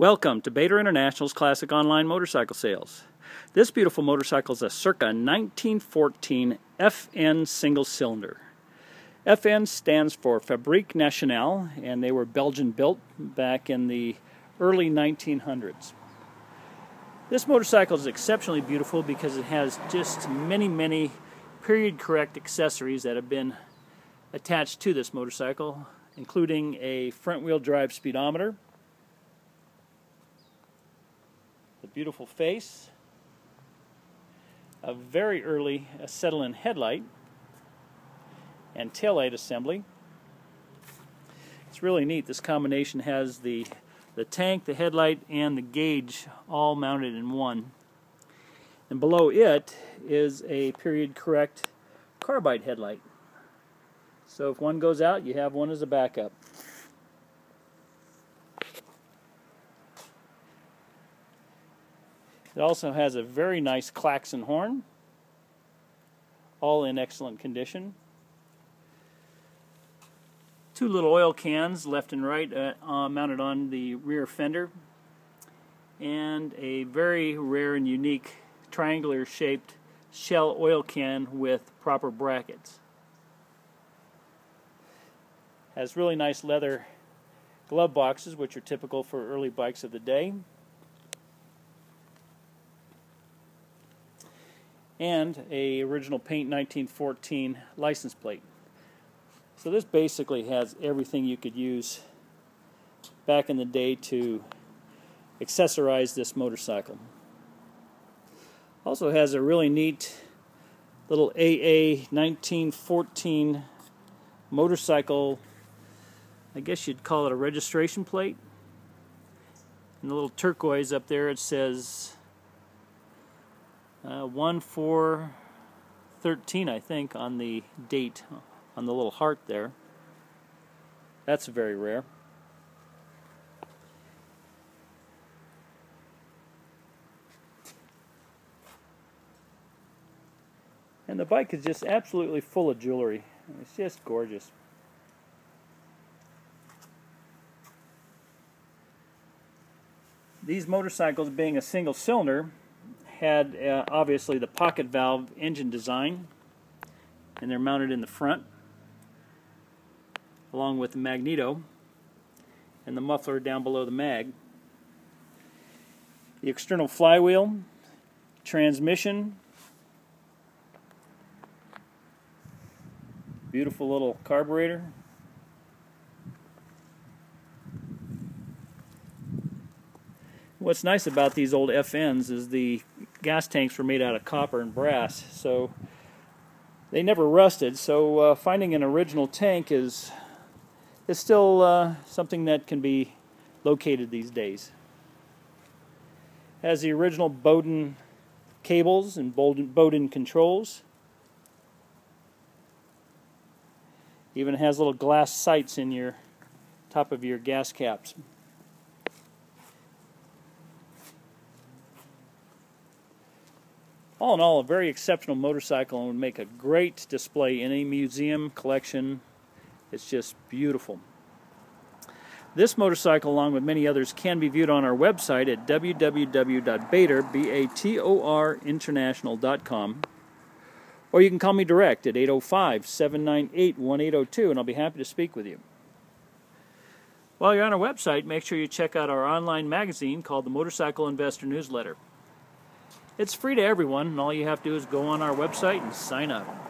Welcome to Bator International's Classic Online Motorcycle Sales. This beautiful motorcycle is a circa 1914 FN single cylinder. FN stands for Fabrique Nationale and they were Belgian built back in the early 1900s. This motorcycle is exceptionally beautiful because it has just many, many period correct accessories that have been attached to this motorcycle, including a front wheel drive speedometer, the beautiful face, a very early acetylene headlight, and taillight assembly. It's really neat. This combination has the, the tank, the headlight, and the gauge all mounted in one. And below it is a period correct carbide headlight. So if one goes out, you have one as a backup. It also has a very nice klaxon horn, all in excellent condition. Two little oil cans, left and right, uh, uh, mounted on the rear fender, and a very rare and unique triangular shaped shell oil can with proper brackets. Has really nice leather glove boxes, which are typical for early bikes of the day. And a original paint 1914 license plate. So this basically has everything you could use back in the day to accessorize this motorcycle. Also has a really neat little AA 1914 motorcycle, I guess you'd call it a registration plate. And the little turquoise up there it says uh, 1 4 13, I think, on the date on the little heart there. That's very rare. And the bike is just absolutely full of jewelry. It's just gorgeous. These motorcycles being a single cylinder had uh, obviously the pocket valve engine design and they're mounted in the front along with the magneto and the muffler down below the mag. The external flywheel, transmission, beautiful little carburetor, What's nice about these old FNs is the gas tanks were made out of copper and brass, so they never rusted. So uh, finding an original tank is is still uh, something that can be located these days. Has the original Bowden cables and Bowden, Bowden controls. Even has little glass sights in your top of your gas caps. All in all, a very exceptional motorcycle and would make a great display in a museum collection. It's just beautiful. This motorcycle, along with many others, can be viewed on our website at www.bator, or you can call me direct at 805 798 1802, and I'll be happy to speak with you. While you're on our website, make sure you check out our online magazine called the Motorcycle Investor Newsletter. It's free to everyone, and all you have to do is go on our website and sign up.